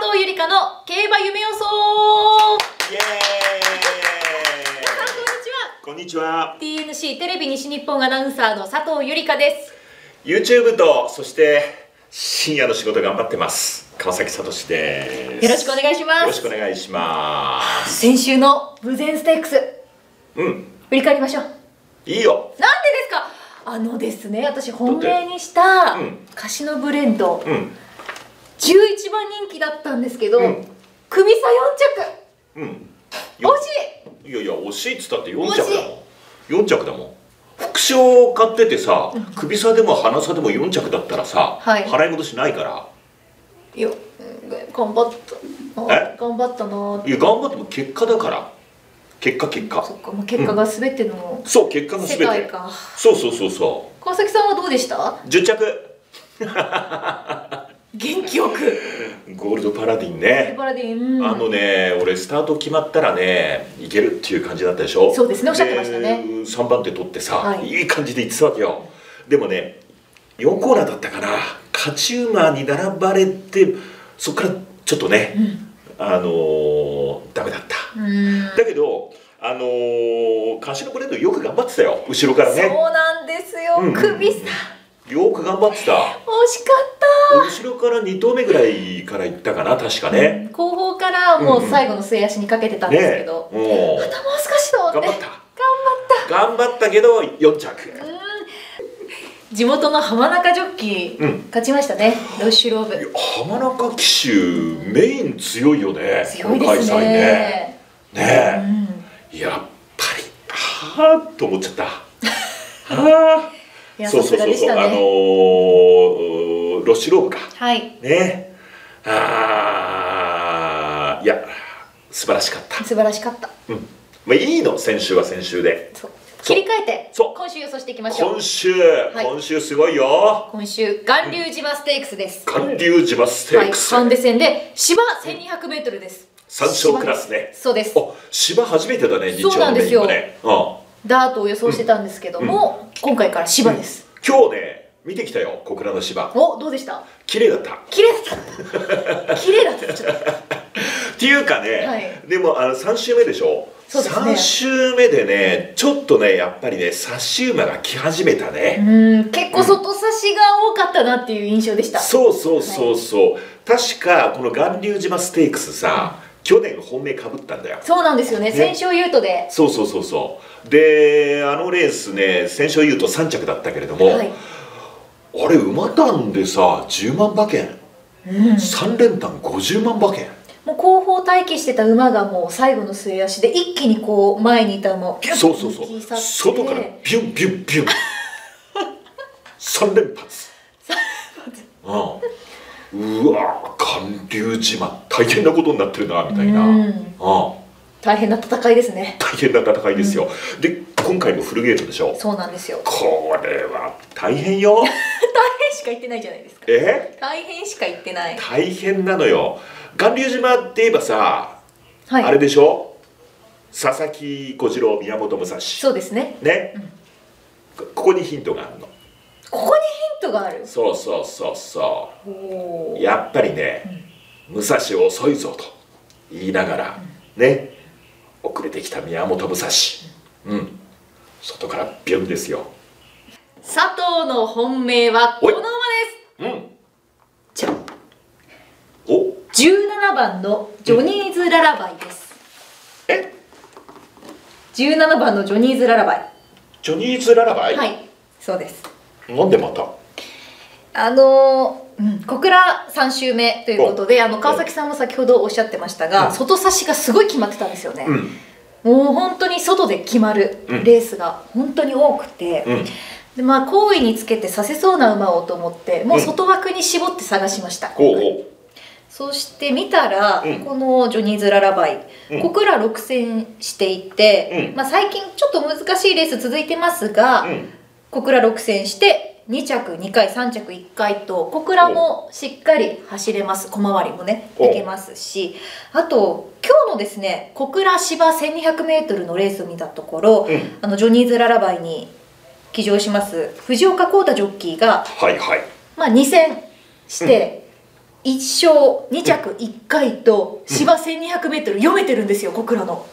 佐藤ゆりかの競馬夢予想。イエ皆さんこんにちは。ーイこんにちは TNC テレビ西日本アナウンサーの佐藤ゆりかです。YouTube とそして深夜の仕事頑張ってます。川崎聡です。よろしくお願いします。よろしくお願いします。先週のブゼンステークス。うん。振り返りましょう。なんでいいよ。ですか？あのですね私本命にしたうん。カシノブレンド。うん11番人気だったんですけど、うん。首差4うん。着惜しい。いやいや惜しいっつったって4着だもん。4着だもん。副賞買っててさ首差でも鼻差でも4着だったらさ、はい。払い戻しないから。いやうん頑張った。なえ？頑張ったなーって。いや頑張っても結果だから。結果結果。そっかもう結果が全てのそう結果が全て。世界か、そうそうそうそ川崎さんはどうでした？う10着元気よく。ゴールドパラディンね。パラディン、うん。あのね俺スタート決まったらねいけるっていう感じだったでしょ。そうですね。おっしゃってましたね。で3番手取ってさ、はい。い、い感じで行ってたわけよ。でもね4コーナーだったかな。勝ち馬に並ばれてそっからちょっとね、あのーダメだった。うん。だけどあのー、カシノブレンドよく頑張ってたよ。後ろからそうねなんですよ、うん。首さよく頑張ってた。惜しかっ後ろから2投目ぐらいから行ったかな確かた、ね、後方からもう最後の末足にかけてたんで。すけど、うまたもう少しと思って。頑張った。頑張った。けど4着。地元の浜中ジョッキー、うん。勝ちましたね。ロッシュローいやブ浜中騎手メイン強いよね。強いですね。ね。ね。うん。えやっぱりはあと思っちゃった。はいやそうそうそうそう。あのーロッシュローブか。はい。ね。ああいや素晴らしかった。素晴らしかった。うん。まあいいの先週は先週で。そう。切り替えてそう。今週予想していきましょう。今週、い。今週すごいよ。今週巌流島ステークスです、寒流島ステはいークス、ハンデ戦で芝 1200m です。山椒クラスね。そうです。お芝初めてだね日そうなんですよ。ね、うん、ダートを予想してたんですけども、今回から芝です、今日ね見てきたよ小倉の芝。おどうでした？綺麗だった。綺麗だった。綺麗だった。ちょっと。っていうかね、はい。でもあの3週目でしょ？そうですね。3週目でねちょっとねやっぱりね差し馬が来始めたね、うん結構外差しが多かったなっていう印象でした、そうそうそうそう、確かこの巌流島ステークスさ、去年本命かぶったんだよ。そうなんですよね。戦勝優斗で、そうそうそうそう。であのレースね先勝優と3着だったけれども、はい。あれ馬単でさ10万馬券、うん、3連単50万馬券。もう後方待機してた馬がもう最後の末足で一気にこう前にいた馬をピュッそうそうそう。外からビュンビュンビュン。3 連発。うんうわ巌流島大変なことになってるなみたいな、ううん。ん大変な戦いですね。大変な戦いですよ、で今回もフルゲートでしょ？そうなんですよ。これは大変よ。大変しか言ってないじゃないですか。え？大変しか言ってない。大変なのよ。巌流島って言えばさ、はい。あれでしょ？佐々木小次郎宮本武蔵。そうですね。ね、こここにヒントがあるの。ここにトがある。そうそうそうそおう。やっぱりね、武蔵遅いぞと言いながら、ね遅れてきた宮本武蔵。うん。外からビュンですよ。佐藤の本命はこの馬です。うん。じゃ。んお17番のジョニーズ・ララバイです。え？17番のジョニーズ・ララバイ。ジョニーズ・ララバイ、はい。そうです。なんでまた？あのーうん、小倉3週目ということであの川崎さんも先ほどおっしゃってましたが、うん。外差しがすごい決まってたんですよね、うん。もう本当に外で決まるうん。レースが本当に多くて、うん。でまあ好位につけてさせそうな馬をと思ってもう外枠に絞って探しました、そして見たら、うん。このジョニーズ・ララバイ、うん。小倉6戦していて、うん。まあ、最近ちょっと難しいレース続いてますが、小倉6戦して2着2回3着1回と小倉もしっかり走れます。小回りもねお。いけますし。あと今日のですね小倉芝 1200m のレースを見たところ、うん。あのジョニーズ・ララバイに騎乗します藤岡浩太ジョッキーが、はいはい。まあ、2戦して、1勝2着1回と芝 1200m 読めてるんですよ小倉の。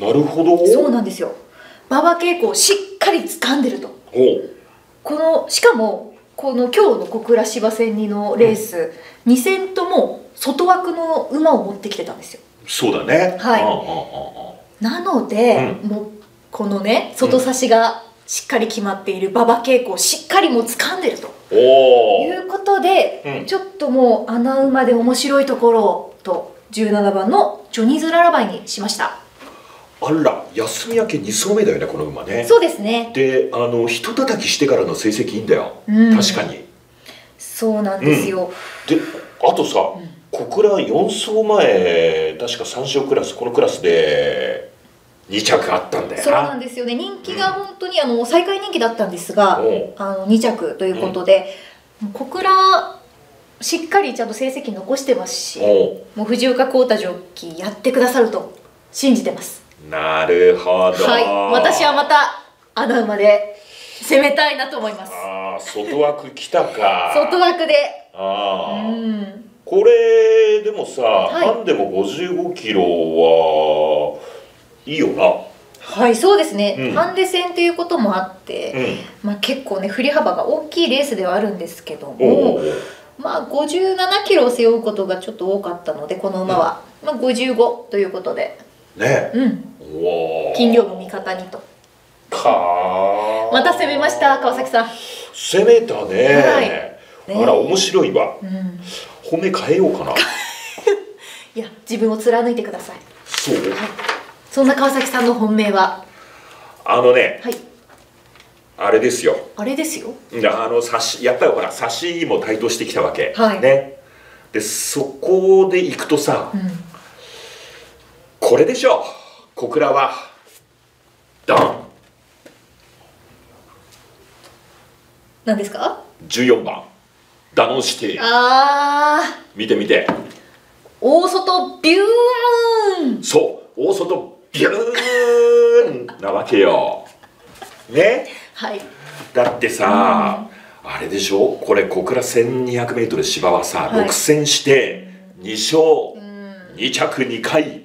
なるほど。そうなんですよ。馬場稽古をしっかり掴んでるとこのしかもこの今日の小倉芝千里のレース、2戦とも外枠の馬を持ってきてたんですよ。そうだね。はい。なので、うもうこのね外差しがしっかり決まっている馬場稽古をしっかりもう掴んでると。あおおいうことで、うん。ちょっともう穴馬で面白いところをと17番のジョニーズララバイにしましたあら休み明け2走目だよねこの馬ね。そうですね。であの人叩きしてからの成績いいんだよ、うん。確かに。そうなんですよ、であとさ、小倉4走前確か3勝クラスこのクラスで2着あったんだよな。そうなんですよ。ね人気が本当にあの最下位人気だったんですが、あの2着ということで、小倉しっかりちゃんと成績残してますしもう藤岡浩太ジョッキーやってくださると信じてますなるほど。はい。私はまた穴馬で攻めたいなと思います。ああ外枠来たか。外枠で。うああ、ん。これでもさ、い。ハンデも55キロはいいよな。はいそうですね、うん。ハンデ戦ということもあって、うん。まあ、結構ね振り幅が大きいレースではあるんですけどもうまあ57キロを背負うことがちょっと多かったのでこの馬は、まあ、55ということでね。うん。金量も味方にと。かまた攻めました川崎さん。攻めたね,、はい。ねあら面白いわ。うん。本命変えようかな。いや自分を貫いてください。そう？そんな川崎さんの本命は？あのねはい。あれですよ。あれですよ。あの差しやっぱりほら差しも台頭してきたわけ、はい。ね。でそこで行くとさ、うんこれでしょ小倉は。ドン。何ですか？14番。ダノンシティあー。見て見て。大外ビューン。そう。大外ビューンなわけよ。ね？はい。だってさ、あれでしょ？これ小倉 1200m 芝はさ、はい。6戦して2勝、うん。2着2回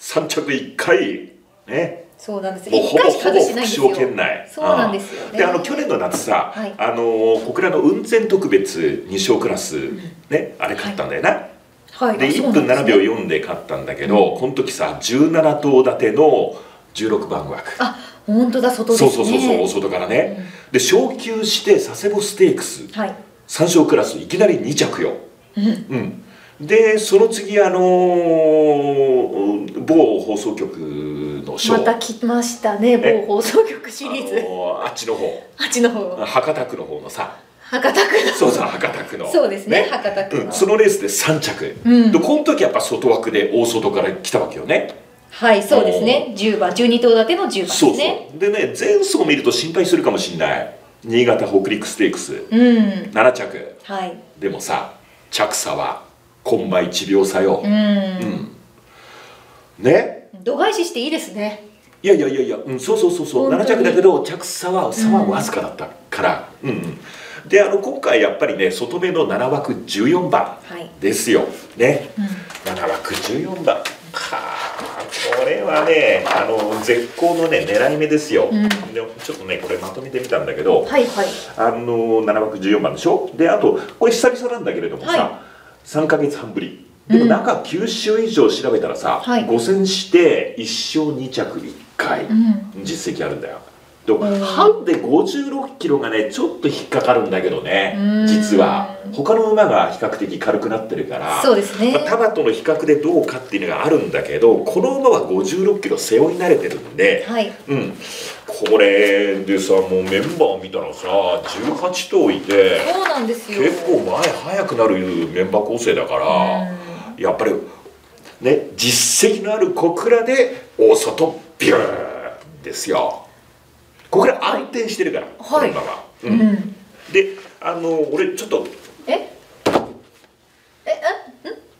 3着1回ね。そうなんです。もうほぼほぼ副外しないんですよ。賞圏内。そうなんですよね。であの去年の夏さ、はい。あの小倉の運転特別2勝クラス、ねあれ勝ったんだよな、はい。であそう1分7なんですね。秒4で勝ったんだけど、この時さ17頭立ての16番枠。あ本当だ外ですね。そうそうそうそうお外からね、で昇級して佐世保ステークス。はい。3勝クラスいきなり2着よ。うん。うんでその次あのー某放送局の賞また来ましたねえ某放送局シリーズ。あのーあっちの方。あっちの方。博多区の方のさ。博多区のそうそう博多区の。そうですね博多区の。うん、そのレースで3着、うん。でこの時やっぱ外枠で大外から来たわけよね。はいそうですね。10番12頭立ての10番ですそうねそう。でね前走見ると心配するかもしんない。新潟北陸ステークス。うん。7着。はい。でもさ着差はコンマ1秒差よ。う、ん、うん。ね？度外視していいですね。いやいやいやいや、うん、そうそうそうそう。7本当に。着だけど着差は差はわずかだったから、うん。うんであの今回やっぱりね外目の7枠14番はい、ですよ。ね？うん、7枠14番。はあこれはねあの絶好のね狙い目ですよ、うん。でちょっとねこれまとめてみたんだけど、はいはい。あの7枠14番でしょ？であとこれ久々なんだけれどもさ、は3か月半ぶり。でもうん中9週以上調べたらさ、はい。5戦して1勝2着1回、うん。実績あるんだよでもうん。ハンデ56キロがねちょっと引っかかるんだけどねうん。実は。他の馬が比較的軽くなってるからそうですね。まあ、タバとの比較でどうかっていうのがあるんだけどこの馬は56キロ背負い慣れてるんで、はい。うん、これでさもうメンバー見たらさ18頭いてそうなんですよ。結構前速くなるメンバー構成だから、やっぱりね実績のある小倉で大外ビューンですよ小倉安定してるから、はい。う、うん。んうん、であの俺ちょっとえ？え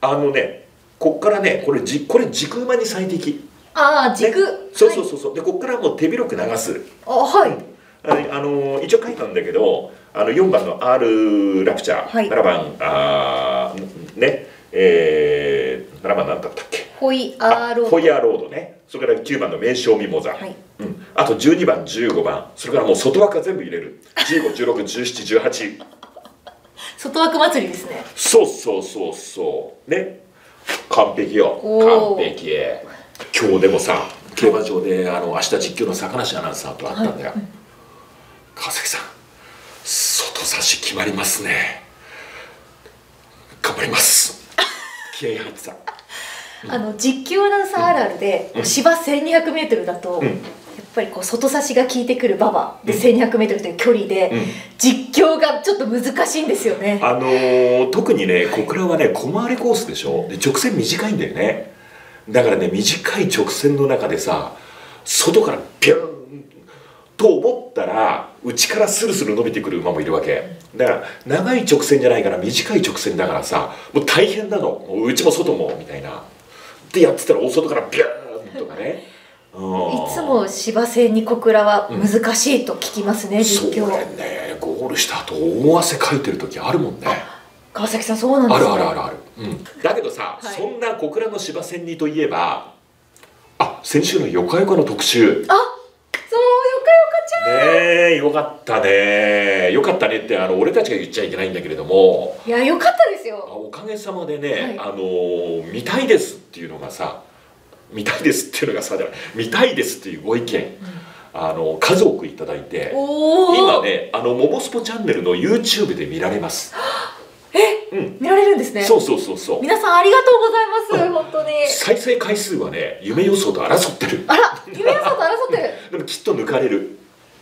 あのねこっからねこれじこれ軸馬に最適。ああ軸、ね。そうそうそうそう。でこっからもう手広く流す。あはい。ああの一応書いたんだけどあの4番の R ラプチャー、はい。7番あーね。えー、7番何だったっけ？ホイアーローフォイヤーロードね。それから9番の名称ミモザ、はい。うん、あと12番15番それからもう外枠は全部入れる。15161718外枠祭りですね。そうそうそうそう。ね。完璧よ。完璧。今日でもさ競馬場であの明日実況の坂梨アナウンサーと会ったんだよ、川崎さん外差し決まりますね。頑張ります。気合い入ってた。あの実況アナウンサーあるあるで、うん。芝 1200m だと、うんやっぱりこう外差しが効いてくる馬場で 1200m という距離で、うん。実況がちょっと難しいんですよね。あのー特にね小倉はね小回りコースでしょ。で直線短いんだよね。だからね短い直線の中でさ外からピューンと思ったら内からスルスル伸びてくる馬もいるわけ。だから長い直線じゃないから短い直線だからさもう大変なの。もう内も外もみたいな。でやってたら大外からピューンとかね。うんいつも芝戦に小倉は難しいと聞きますね、それ実況。ね。ゴールした後大汗かいてる時あるもんね。川崎さんそうなんですね。あるあるあるある、うん、だけどさ、はい。そんな小倉の芝千里といえばあ先週のよかよかの特集。あそうよかよかちゃん。ねえよかったね。よかったねってあの俺たちが言っちゃいけないんだけれども。いやよかったですあよおかげさまでね、はい。あの見たいですっていうのがさ見たいですっていうのがさ見たいですっていうご意見、あの数多くいただいて今ねあのモモスポチャンネルの YouTube で見られます。え？うん。見られるんですね。そうそうそうそう。皆さんありがとうございます本当に。再生回数はね夢予想と争ってる。あら夢屋さんと争ってる、でもきっと抜かれる。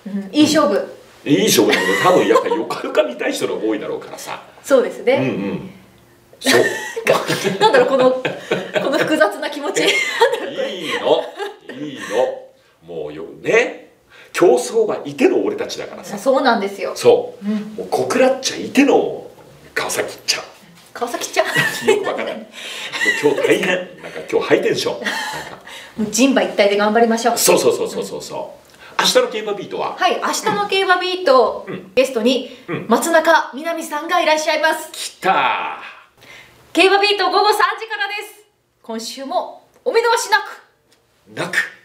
うん、いい勝負、いい勝負だけど多分やっぱりよかよか見たい人の多いだろうからさ。うんうそうですね、んそう なんだろうこのこの複雑な気持ち。いいの。いいの。もうよね。競争はいての俺たちだからさ。そうなんですよ、そう。うん、もう小倉っちゃいての川崎っちゃ。川崎ちゃ。んよくわかんない。もう今日大変。なんか今日ハイテンション。なんか。もう人馬一体で頑張りましょう。そうそうそうそうそうそう。明日の競馬ビートは？はい明日の競馬ビート、うん。ゲストにうん。松中みなみさんがいらっしゃいます。来た競馬ビート午後3時からです。今週もお見逃しなく。なく。